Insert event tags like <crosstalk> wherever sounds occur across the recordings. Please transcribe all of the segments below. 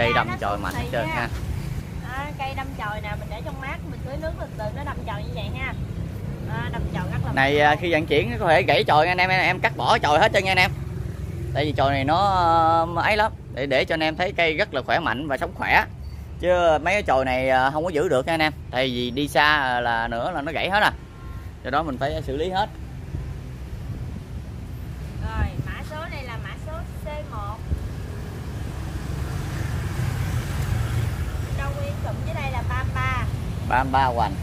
cây đâm chồi mạnh hết trơn ha. Đó, cây đâm chồi nè mình để trong mát mình tưới nước từ từ nó đâm chồi như vậy ha. Đó, đâm chồi rất là này à, khi vận chuyển có thể gãy chồi nha anh em em cắt bỏ chồi hết trơn nha anh em. Tại vì chồi này nó ờ, ấy lắm để để cho anh em thấy cây rất là khỏe mạnh và sống khỏe. Chứ mấy cái chồi này à, không có giữ được nha anh em. Tại vì đi xa là nữa là nó gãy hết à. Do đó mình phải xử lý hết. Rồi mã số này là mã số C1 nguyên cụm dưới đây là 33 33 hoành.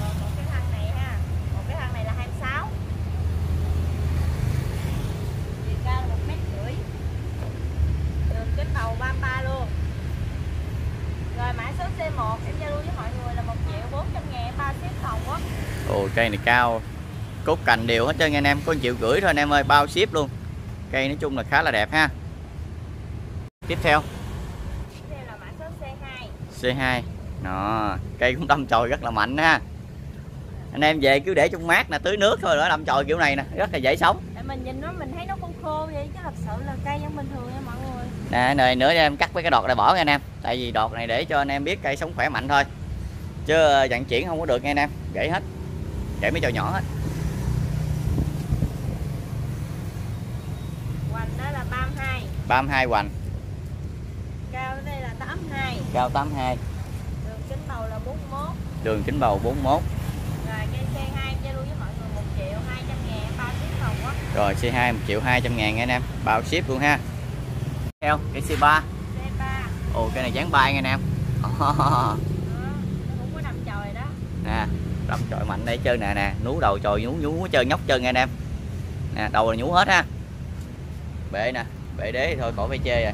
Rồi một cái thân này ha. Một cái thân này là 26 chiều cao là mét rưỡi. Đường kính đầu 33 luôn. Rồi mã số C1 em giao lưu với mọi người là 1 triệu 400 ngàn ba ship toàn quốc ồ cây này cao. Cốt cành đều hết trơn nha anh em. Có 1 triệu rưỡi thôi anh em ơi bao ship luôn. Cây nói chung là khá là đẹp ha. Tiếp theo tiếp theo là mã số C2 C2 đó cây cũng đâm chồi rất là mạnh ha. Anh em về cứ để trong mát nè tưới nước thôi nữa đâm chồi kiểu này nè rất là dễ sống. Tại mình nhìn nó mình thấy nó khô khô vậy chứ thật sự là cây vẫn bình thường nha mọi người. Nè này nữa em cắt mấy cái đọt này bỏ nha anh em. Tại vì đọt này để cho anh em biết cây sống khỏe mạnh thôi. Chứ ờ, vận chuyển không có được nha anh em gãy hết. Gãy mấy chồi nhỏ hết. Hoành đó là 32 32 hoành cao ở đây là 82 cao 82 đường kính bầu là 41 đường kính bầu 41 rồi cây C2 giao lưu với mọi người 1 triệu 200 ngàn ba ship toàn quốc rồi C2 1 triệu 200 ngàn nha anh em. Bao ship luôn ha. Theo cái C3 C3 ồ cây này dán bay nha anh em. <laughs> Chồi đó. Nè đâm chồi mạnh đây chơi nè nè. Nú đầu chồi nhú nhú chơi nhóc chân nha anh em. Nè đầu là nhú hết ha. Bệ nè bệ đế thôi khỏi phải chê rồi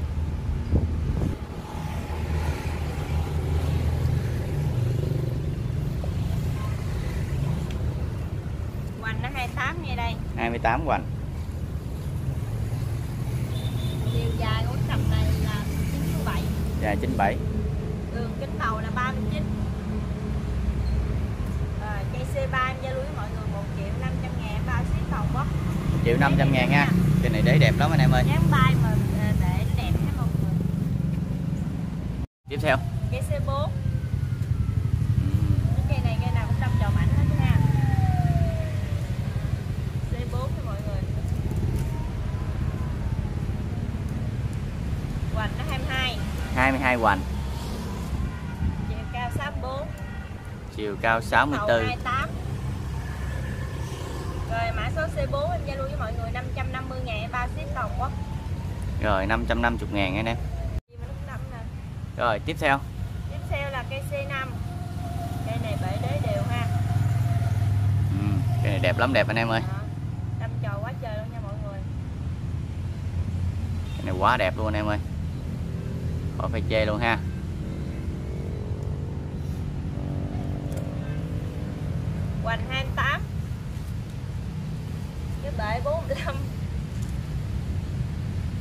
hoành nó 28 ngay đây. 28 hoành chiều dài của tầm này là 97 dài 97 đường kính đầu là 39 rồi cây C3 em giao lưu với mọi người 1 triệu 500 ngàn ba ship toàn quốc triệu 500 ngàn nha. Cây này đế đẹp lắm anh em ơi. Dán bay mà à, để đẹp ha mọi người. Tiếp theo. Cây C4 cái cây này cây nào cũng đâm chồi mạnh hết nha C4 cho mọi người hoành nó 22 22 hoành chiều cao 64 chiều cao Hậu 64 28 Rồi mã số C4 em giao lưu với mọi người 550 ngàn ba ship toàn quốc rồi 550 ngàn anh em rồi tiếp theo. Tiếp theo là cây C5 Cây này bể đế đều ha. Ừ, cây này đẹp lắm đẹp anh em ơi. Đó. Đâm trò quá trời luôn nha mọi người. Cây này quá đẹp luôn anh em ơi khỏi phải chê luôn ha. Hoành 28 Cái bể 45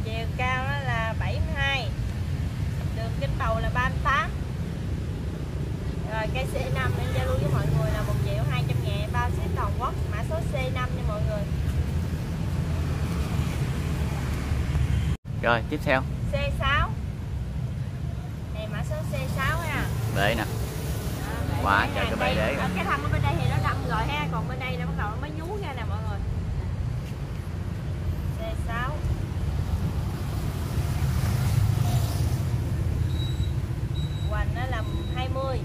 Chiều cao nó là 72 Đường kính bầu là 38 Rồi cây C5 em giao lưu với mọi người là 1 triệu 200 ngàn bao ship toàn quốc Mã số C5 nha mọi người. Rồi tiếp theo. C6 Này mã số C6 ha bệ nè. bể Quá trời cái bể đế. ở Cái thân ở bên đây thì nó đâm rồi ha Còn bên đây nó bắt đầu nó mới nhú ra nè mọi người. C6 Hoành nó là 20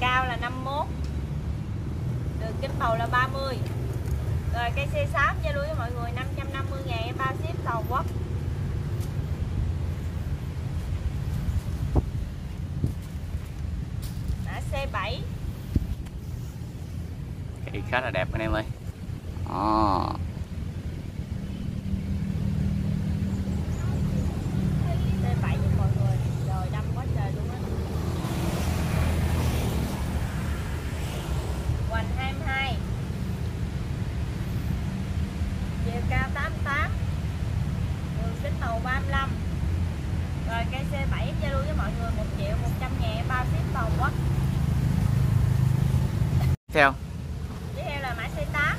Cao là 51 Đường kính bầu là 30 Rồi cây C6 giao lưu với mọi người 550 ngàn bao ship toàn quốc Mã C7 cây khá là đẹp anh em ơi. Ồ. C7 cho mọi người. Rồi đâm quá trời luôn á. Hoành 22 Chiều cao 88 Đường kính đầu 35 Rồi cây C7 giao lưu với mọi người 1 triệu 100 ngàn bao ship toàn quốc theo Tiếp theo là mã C8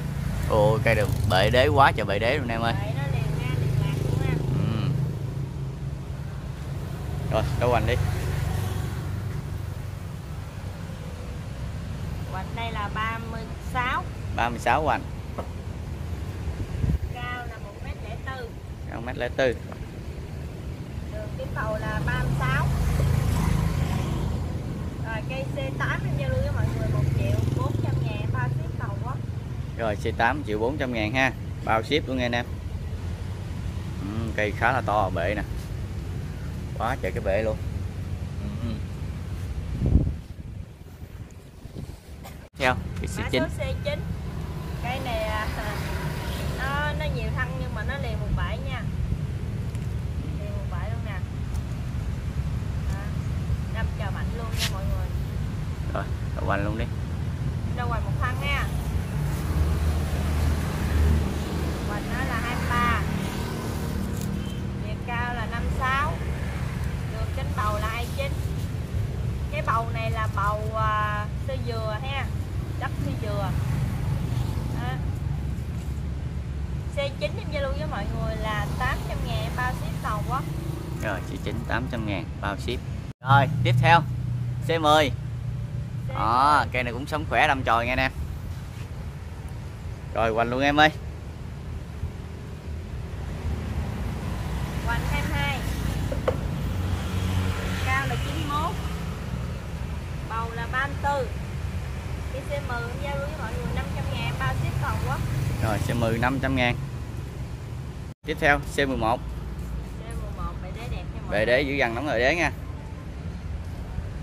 ồ cây đường bệ đế quá trời bệ đế luôn em ơi. Vậy nó liền nha, liền lạc luôn ha ừ. rồi đâu hoành đi. Hoành đây là 36 36 hoành. Cao là 1m04 cao mét lẻ tư. Đường kính bầu là 36 Rồi cây C8 em giao lưu với mọi người 1 triệu 400 ngàn bao ship toàn quốc rồi C8 triệu 400 ngàn ha. Bao ship luôn nghe anh em. Ừ, cây khá là to bệ nè. Quá trời cái bệ luôn. Ừ. theo cái Mã C9 số C9 Cây này à, <laughs> nó, nó nhiều thân nhưng mà nó liền một bãi nha. Liền một bãi luôn nè. Đâm chờ mạnh luôn nha mọi người. Rồi đầu hoành luôn đi. Ra ngoài một thân nha Hoành nó là 23 Chiều cao là 56 Đường kính bầu là 29 Cái bầu này là bầu à, sơ dừa ha Đất sơ dừa. Đó. C9 em giao lưu với mọi người là 800 ngàn bao ship toàn quốc rồi C9 800 ngàn bao ship. Rồi tiếp theo C10 đó cây này cũng sống khỏe đâm chồi nghe anh em. Rồi hoành luôn em ơi 24 Đi c10 giao lưu với mọi người 500 ngàn bao ship toàn quá Rồi c10 500 ngàn. Tiếp theo C11 C11 bề đế đẹp Bề đế dữ dằn lắm rồi đế nha.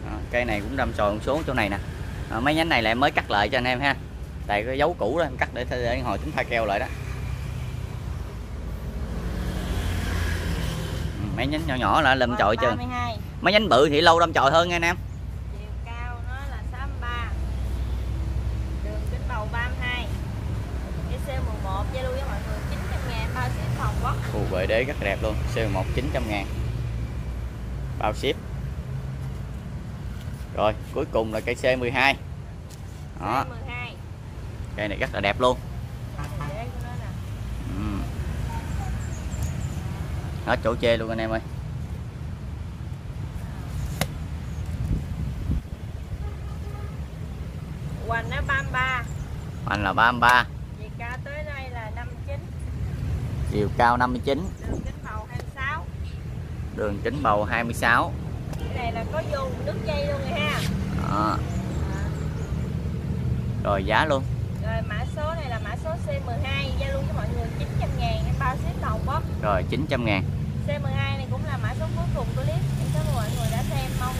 À, Cây này cũng đâm sồi xuống chỗ này nè. À, Mấy nhánh này lại mới cắt lại cho anh em ha. Tại cái dấu cũ đó em cắt để, để hồi chúng ta keo lại đó. Ừ, mấy nhánh nhỏ nhỏ là lâm chồi chưa mấy nhánh bự thì lâu đâm chồi hơn nha anh em. Bệ đế rất đẹp luôn C11 900 ngàn. Bao ship. Rồi cuối cùng là cây C12 đó. C12 cây này rất là đẹp luôn. Ừ. hết chỗ chê luôn anh em ơi. Hoành nó 33 anh là 33 Chiều cao tới đây là 59 chiều cao 59 Đường kính bầu 26 đường kính bầu 26 Cái này là có vô nước dây luôn rồi ha. À. rồi giá luôn. Rồi mã số này là mã số C12 Giao lưu với mọi người 900 ngàn em bao ship toàn quốc rồi 900 ngàn. C12 này cũng là mã số cuối cùng của clip. Em cảm ơn mọi người đã xem Mong